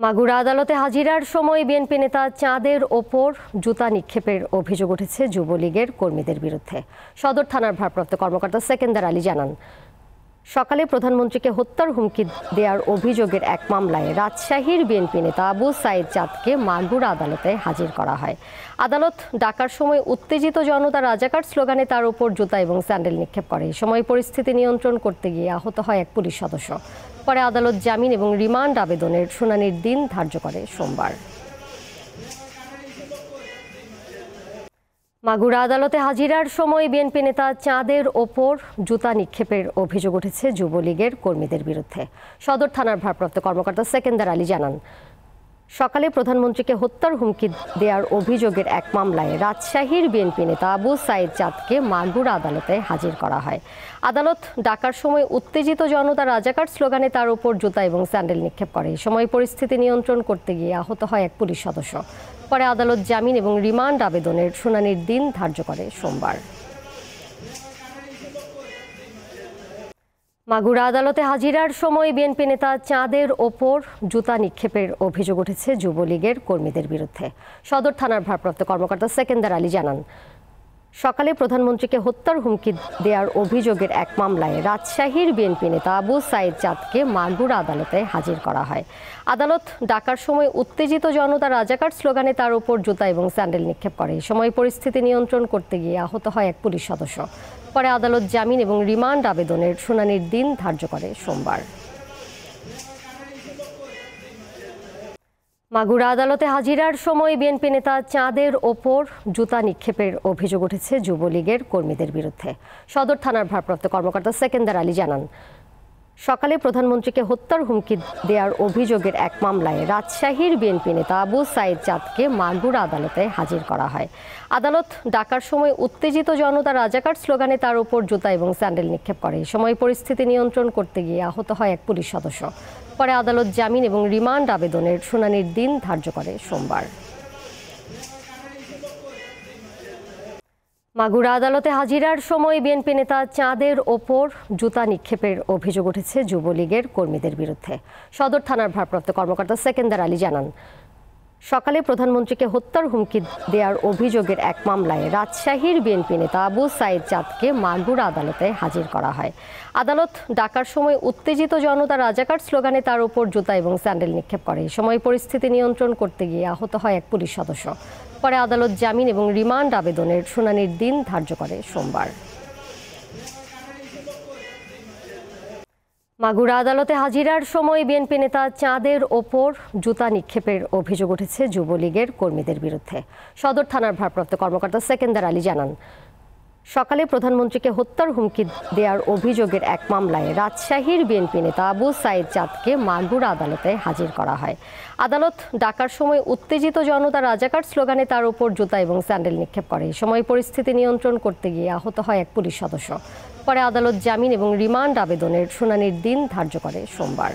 মাগুরা আদালতে হাজিরার সময় বিএনপি নেতা চাঁদের ওপর জুতা নিক্ষেপের অভিযোগ উঠেছে যুবলীগের কর্মীদের বিরুদ্ধে। সদর থানার ভারপ্রাপ্ত কর্মকর্তা সেকেন্দার আলী জানান সকালে প্রধানমন্ত্রীকে হত্যার হুমকি দেওয়ার অভিযোগের এক মামলায় রাজশাহীর বিএনপি নেতা আবু সাইদ চাঁদকে মাগুরা আদালতে হাজির করা হয়। আদালত ডাকার সময় উত্তেজিত জনতা রাজাকার স্লোগানে তার উপর জুতা এবং স্যান্ডেল নিক্ষেপ করে। সময় পরিস্থিতি নিয়ন্ত্রণ করতে গিয়ে আহত হয় এক পুলিশ সদস্য। পরে আদালত জামিন এবং রিমান্ড আবেদনের শুনানির দিন ধার্য করে সোমবার। মাগুরা আদালতে হাজিরার সময় বিএনপি নেতা চাঁদের ওপর জুতা নিক্ষেপের অভিযোগ উঠেছে যুবলীগের কর্মীদের বিরুদ্ধে। সদর থানার ভারপ্রাপ্ত কর্মকর্তা সেকেন্দার আলী জানান সকালে প্রধানমন্ত্রীকে হত্যার হুমকি দেওয়ার অভিযোগের এক মামলায় রাজশাহীর বিএনপি নেতা আবু সাইদ চাঁদকে মাগুরা আদালতে হাজির করা হয়। আদালত ডাকার সময় উত্তেজিত জনতা রাজাকার স্লোগানে তার উপর জুতা এবং স্যান্ডেল নিক্ষেপ করে। সময় পরিস্থিতি নিয়ন্ত্রণ করতে গিয়ে আহত হয় এক পুলিশ সদস্য। পরে আদালত জামিন এবং রিমান্ড আবেদনের শুনানির দিন ধার্য করে সোমবার। মাগুরা আদালতে হাজিরার সময় বিএনপি নেতা চাঁদের ওপর জুতা নিক্ষেপের অভিযোগ উঠেছে যুবলীগের কর্মীদের বিরুদ্ধে। সদর থানার ভারপ্রাপ্ত কর্মকর্তা সেকেন্দার আলী জানান, সকালে প্রধানমন্ত্রীকে হত্যার হুমকি দেওয়ার অভিযোগের এক মামলায় রাজশাহীর বিএনপি নেতা আবু সাইদ চাঁদকে মাগুরা আদালতে হাজির করা হয়। আদালত ডাকার সময় উত্তেজিত জনতা রাজাকার স্লোগানে তার উপর জুতা এবং স্যান্ডেল নিক্ষেপ করে। এই সময় পরিস্থিতি নিয়ন্ত্রণ করতে গিয়ে আহত হয় এক পুলিশ সদস্য। পরে আদালত জামিন এবং রিমান্ড আবেদনের শুনানির দিন ধার্য করে সোমবার। মাগুরা আদালতে হাজিরার সময় বিএনপি নেতা চাঁদের ওপর জুতা নিক্ষেপের অভিযোগ উঠেছে যুবলীগের কর্মীদের বিরুদ্ধে। সদর থানার ভারপ্রাপ্ত কর্মকর্তা সেকেন্দার আলী জানান সকালে প্রধানমন্ত্রীকে হত্যার হুমকি দেওয়ার অভিযোগের এক মামলায় রাজশাহীর বিএনপি নেতা আবু সাইদ চাঁদকে মাগুরা আদালতে হাজির করা হয়। আদালত ডাকার সময় উত্তেজিত জনতা রাজাকার স্লোগানে তার উপর জুতা এবং স্যান্ডেল নিক্ষেপ করে। সময় পরিস্থিতি নিয়ন্ত্রণ করতে গিয়ে আহত হয় এক পুলিশ সদস্য। পরে আদালত জামিন এবং রিমান্ড আবেদনের শুনানির দিন ধার্য করে সোমবার। মাগুরা আদালতে হাজিরার সময় বিএনপি নেতা চাঁদের ওপর জুতা নিক্ষেপের অভিযোগ উঠেছে যুবলীগের কর্মীদের বিরুদ্ধে। সদর থানার ভারপ্রাপ্ত কর্মকর্তা সেকেন্দার আলী জানান সকালে প্রধানমন্ত্রীকে হত্যার হুমকি দেওয়ার অভিযোগের এক মামলায় রাজশাহীর বিএনপি নেতা আবু সাইদ চাঁদকে মাগুরা আদালতে হাজির করা হয়। আদালত ডাকার সময় উত্তেজিত জনতা রাজাকার স্লোগানে তার উপর জুতা এবং স্যান্ডেল নিক্ষেপ করে। এই সময় পরিস্থিতি নিয়ন্ত্রণ করতে গিয়ে আহত হয় এক পুলিশ সদস্য। পরে আদালত জামিন এবং রিমান্ড আবেদনের শুনানির দিন ধার্য করে সোমবার। মাগুরা আদালতে হাজিরার সময় বিএনপি নেতা চাঁদের ওপর জুতা নিক্ষেপের অভিযোগ উঠেছে যুবলীগের কর্মীদের বিরুদ্ধে। সদর থানার ভারপ্রাপ্ত কর্মকর্তা সেকেন্দার আলী জানান সকালে প্রধানমন্ত্রীকে হত্যার হুমকি দেওয়ার অভিযোগের এক মামলায় রাজশাহীর বিএনপি নেতা আবু সাইদ চাঁদকে মাগুরা আদালতে হাজির করা হয়। আদালত ডাকার সময় উত্তেজিত জনতা রাজাকার স্লোগানে তার উপর জুতা এবং স্যান্ডেল নিক্ষেপ করে। সময় পরিস্থিতি নিয়ন্ত্রণ করতে গিয়ে আহত হয় এক পুলিশ সদস্য। পরে আদালত জামিন এবং রিমান্ড আবেদনের শুনানির দিন ধার্য করে সোমবার।